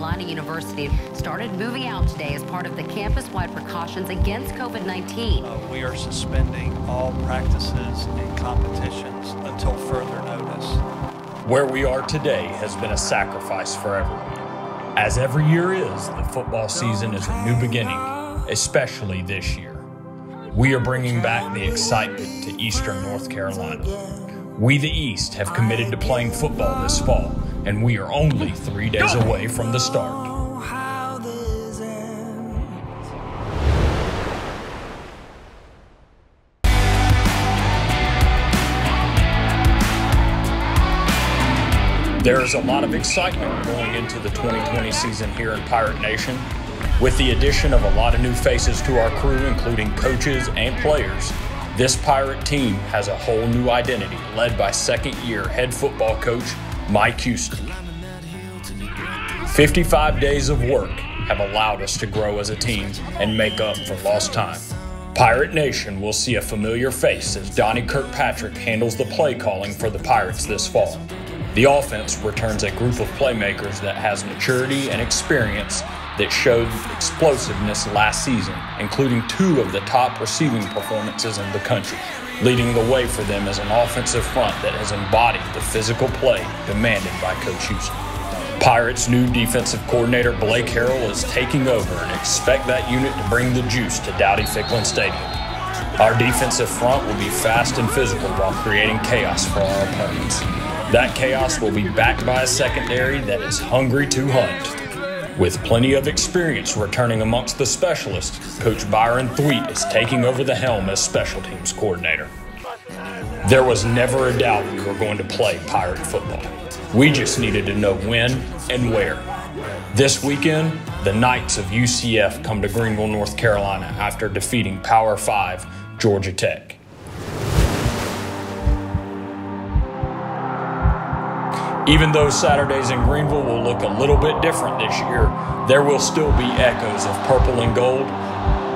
Carolina University started moving out today as part of the campus-wide precautions against COVID-19. Uh, we are suspending all practices and competitions until further notice. Where we are today has been a sacrifice for everyone. As every year is, the football season is a new beginning, especially this year. We are bringing back the excitement to Eastern North Carolina. We, the East, have committed to playing football this fall, and we are only three days away from the start. There is a lot of excitement going into the 2020 season here in Pirate Nation. With the addition of a lot of new faces to our crew, including coaches and players, this Pirate team has a whole new identity led by second year head football coach Mike Houston. 55 days of work have allowed us to grow as a team and make up for lost time. Pirate Nation will see a familiar face as Donnie Kirkpatrick handles the play calling for the Pirates this fall. The offense returns a group of playmakers that has maturity and experience that showed explosiveness last season, including two of the top receiving performances in the country. Leading the way for them is an offensive front that has embodied the physical play demanded by Coach Houston. Pirates' new defensive coordinator Blake Harrell is taking over and expect that unit to bring the juice to Dowdy Ficklen Stadium. Our defensive front will be fast and physical while creating chaos for our opponents. That chaos will be backed by a secondary that is hungry to hunt. With plenty of experience returning amongst the specialists, Coach Byron Thweatt is taking over the helm as special teams coordinator. There was never a doubt we were going to play Pirate football. We just needed to know when and where. This weekend, the Knights of UCF come to Greenville, North Carolina after defeating Power 5 Georgia Tech. Even though Saturdays in Greenville will look a little bit different this year, there will still be echoes of purple and gold.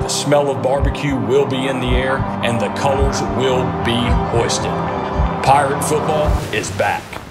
The smell of barbecue will be in the air, and the colors will be hoisted. Pirate football is back.